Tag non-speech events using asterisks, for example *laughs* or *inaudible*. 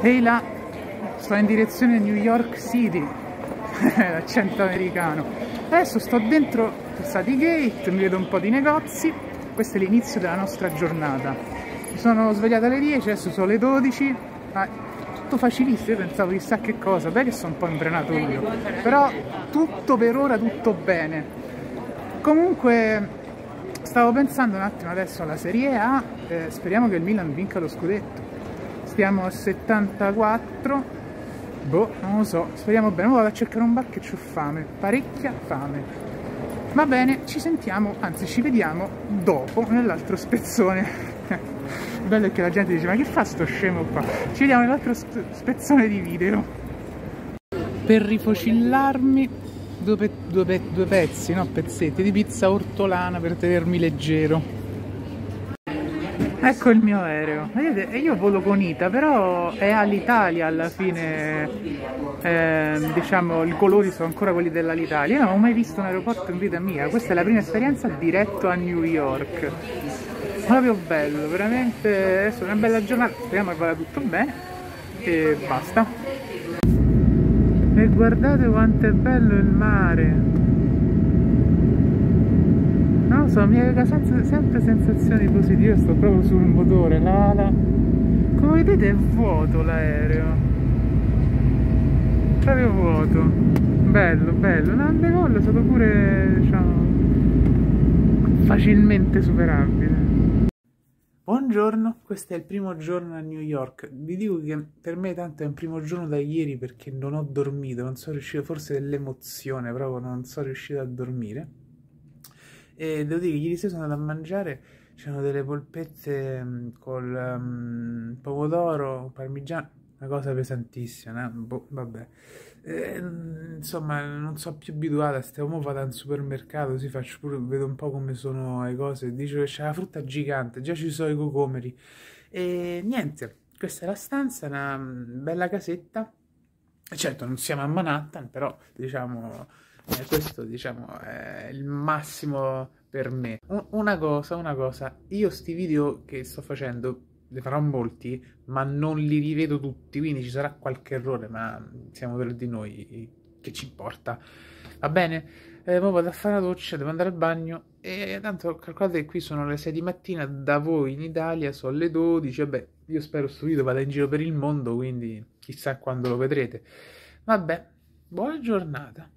Ehi là, sto in direzione New York City, *laughs* l'accento americano. Adesso sto dentro Sati Gate, mi vedo un po' di negozi, questo è l'inizio della nostra giornata. Mi sono svegliata alle 10, adesso sono le 12, ma tutto facilissimo, io pensavo chissà che cosa, beh che sono un po' imbrenato io, però tutto per ora tutto bene. Comunque stavo pensando un attimo adesso alla Serie A, eh, speriamo che il Milan vinca lo scudetto stiamo a 74 boh non lo so speriamo bene. Vado a cercare un bar che ho fame parecchia fame. Va bene ci sentiamo anzi ci vediamo dopo nell'altro spezzone. Bello è che la gente dice ma che fa sto scemo qua? Ci vediamo nell'altro spezzone di video. Per rifocillarmi due, pe due, pe due pezzi no pezzetti di pizza ortolana per tenermi leggero Ecco il mio aereo. Vedete, io volo con Ita, però è all'Italia alla fine, eh, diciamo, i colori sono ancora quelli dell'Italia. Io non ho mai visto un aeroporto in vita mia, questa è la prima esperienza diretto a New York. Proprio bello, veramente, adesso è una bella giornata, speriamo che vada tutto bene e basta. E guardate quanto è bello il mare! Non lo so, mi aveva sempre sensazioni positive, sto proprio sul motore, l'ala. Come vedete è vuoto l'aereo. Proprio vuoto. Bello, bello. Un decollo è stato pure, diciamo, facilmente superabile. Buongiorno, questo è il primo giorno a New York. Vi dico che per me tanto è un primo giorno da ieri perché non ho dormito, non sono riuscito, forse dell'emozione, proprio non sono riuscito a dormire e devo dire che ieri sera sono andato a mangiare, c'erano delle polpette um, col um, pomodoro, parmigiano, una cosa pesantissima, eh? boh, vabbè. Eh, insomma, non sono più abituato a queste ora vado al supermercato, così faccio pure, vedo un po' come sono le cose, dice che c'è la frutta gigante, già ci sono i cocomeri. E niente, questa è la stanza, una mm, bella casetta. Certo, non siamo a Manhattan, però diciamo e questo, diciamo, è il massimo per me. Una cosa, una cosa, io sti video che sto facendo ne farò molti, ma non li rivedo tutti, quindi ci sarà qualche errore, ma siamo per di noi, che ci importa. Va bene? Eh, ora vado a fare la doccia, devo andare al bagno e tanto calcolate che qui sono le 6 di mattina, da voi in Italia sono le 12, vabbè, io spero questo video vada in giro per il mondo, quindi chissà quando lo vedrete. Vabbè, buona giornata.